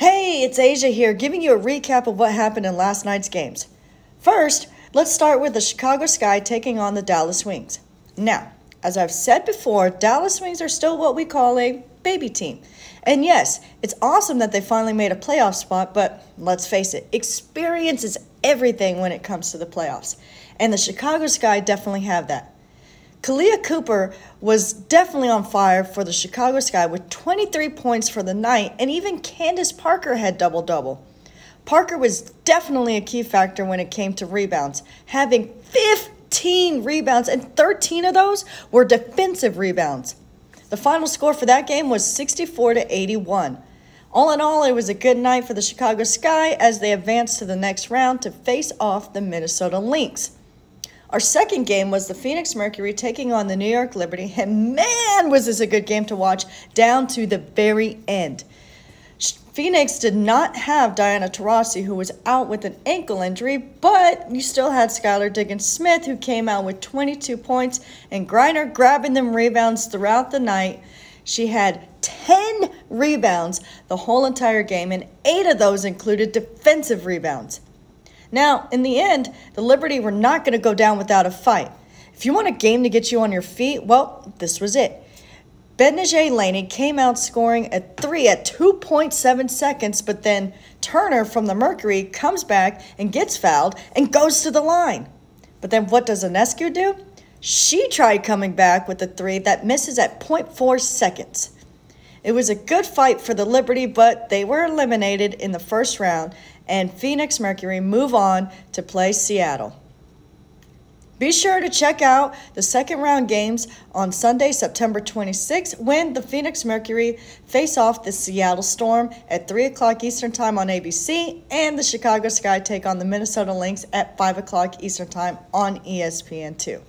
Hey, it's Asia here, giving you a recap of what happened in last night's games. First, let's start with the Chicago Sky taking on the Dallas Wings. Now, as I've said before, Dallas Wings are still what we call a baby team. And yes, it's awesome that they finally made a playoff spot, but let's face it, experience is everything when it comes to the playoffs. And the Chicago Sky definitely have that. Kahleah Copper was definitely on fire for the Chicago Sky with 23 points for the night, and even Candace Parker had double double. Parker was definitely a key factor when it came to rebounds, having 15 rebounds, and 13 of those were defensive rebounds. The final score for that game was 64 to 81. All in all, it was a good night for the Chicago Sky as they advanced to the next round to face off the Minnesota Lynx. Our second game was the Phoenix Mercury taking on the New York Liberty, and man, was this a good game to watch down to the very end. Phoenix did not have Diana Taurasi, who was out with an ankle injury, but you still had Skylar Diggins Smith, who came out with 22 points, and Griner grabbing them rebounds throughout the night. She had 10 rebounds the whole entire game, and eight of those included defensive rebounds. Now, in the end, the Liberty were not going to go down without a fight. If you want a game to get you on your feet, well, this was it. Betnijah Laney came out scoring a three at 2.7 seconds, but then Turner from the Mercury comes back and gets fouled and goes to the line. But then what does Ionescu do? She tried coming back with a three that misses at 0.4 seconds. It was a good fight for the Liberty, but they were eliminated in the first round, and Phoenix Mercury move on to play Seattle. Be sure to check out the second round games on Sunday, September 26th, when the Phoenix Mercury face off the Seattle Storm at 3 o'clock Eastern Time on ABC, and the Chicago Sky take on the Minnesota Lynx at 5 o'clock Eastern Time on ESPN2.